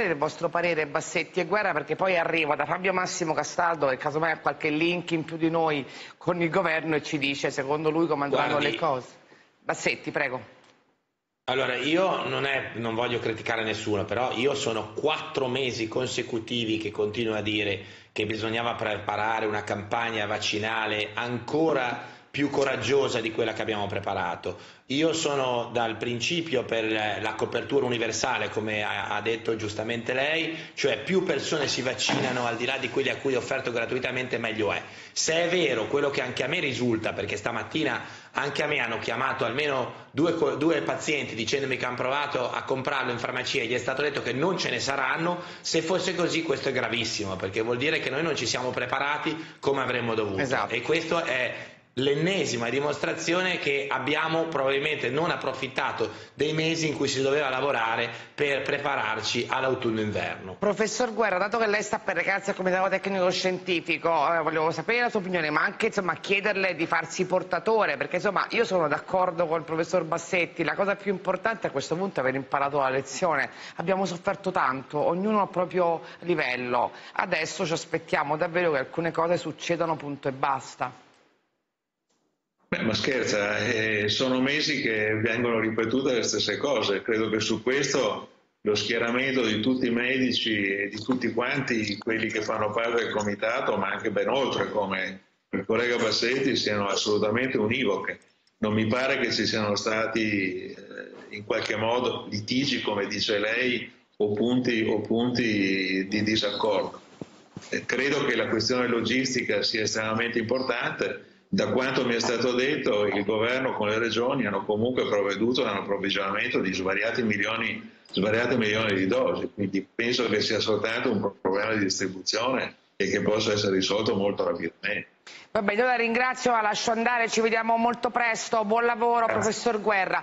il vostro parere Bassetti e Guerra perché poi arriva da Fabio Massimo Castaldo che casomai ha qualche link in più di noi con il governo e ci dice secondo lui come andranno Guardi, le cose. Bassetti, prego. Allora, io non, è, non voglio criticare nessuno, però io sono quattro mesi consecutivi che continuo a dire che bisognava preparare una campagna vaccinale ancora più coraggiosa di quella che abbiamo preparato. Io sono dal principio per la copertura universale, come ha detto giustamente lei, cioè più persone si vaccinano al di là di quelli a cui è offerto gratuitamente meglio è. Se è vero quello che anche a me risulta, perché stamattina anche a me hanno chiamato almeno due, due pazienti dicendomi che hanno provato a comprarlo in farmacia e gli è stato detto che non ce ne saranno, se fosse così questo è gravissimo, perché vuol dire che noi non ci siamo preparati come avremmo dovuto. Esatto. E questo è l'ennesima dimostrazione che abbiamo probabilmente non approfittato dei mesi in cui si doveva lavorare per prepararci all'autunno-inverno. Professor Guerra, dato che lei sta per recarsi al Comitato Tecnico Scientifico, eh, volevo sapere la sua opinione, ma anche insomma, chiederle di farsi portatore, perché insomma, io sono d'accordo con il professor Bassetti, la cosa più importante a questo punto è aver imparato la lezione. Abbiamo sofferto tanto, ognuno a proprio livello, adesso ci aspettiamo davvero che alcune cose succedano punto e basta. Beh, ma scherza, eh, sono mesi che vengono ripetute le stesse cose. Credo che su questo lo schieramento di tutti i medici e di tutti quanti quelli che fanno parte del comitato, ma anche ben oltre, come il collega Bassetti, siano assolutamente univoche. Non mi pare che ci siano stati eh, in qualche modo litigi, come dice lei, o punti, o punti di disaccordo. Eh, credo che la questione logistica sia estremamente importante da quanto mi è stato detto, il governo con le regioni hanno comunque provveduto all'approvvigionamento di svariati milioni, svariati milioni di dosi, quindi penso che sia soltanto un problema di distribuzione e che possa essere risolto molto rapidamente. Vabbè, io la ringrazio, la lascio andare, ci vediamo molto presto, buon lavoro Grazie. professor Guerra.